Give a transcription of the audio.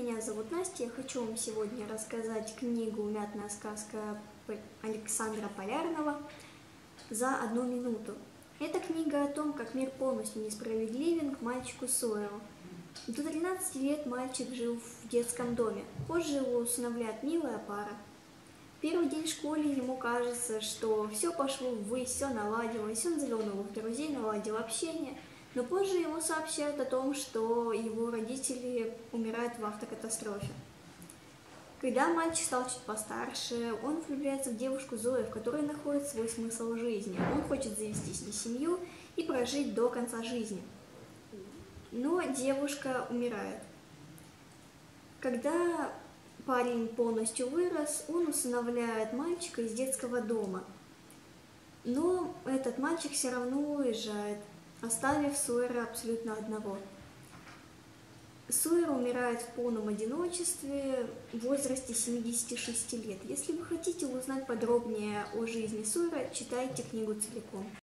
меня зовут Настя. Я хочу вам сегодня рассказать книгу «Мятная сказка» Александра Полярного за одну минуту. Это книга о том, как мир полностью несправедливен к мальчику Сойеру. До 13 лет мальчик жил в детском доме. Позже его усыновляет милая пара. Первый день в школе ему кажется, что все пошло ввысь, все наладилось, он завел новых друзей, наладил общение – но позже ему сообщают о том, что его родители умирают в автокатастрофе. Когда мальчик стал чуть постарше, он влюбляется в девушку Зою, в которой находит свой смысл жизни. Он хочет завести с ней семью и прожить до конца жизни. Но девушка умирает. Когда парень полностью вырос, он усыновляет мальчика из детского дома. Но этот мальчик все равно уезжает оставив Суэра абсолютно одного. Суэр умирает в полном одиночестве в возрасте 76 лет. Если вы хотите узнать подробнее о жизни Суэра, читайте книгу целиком.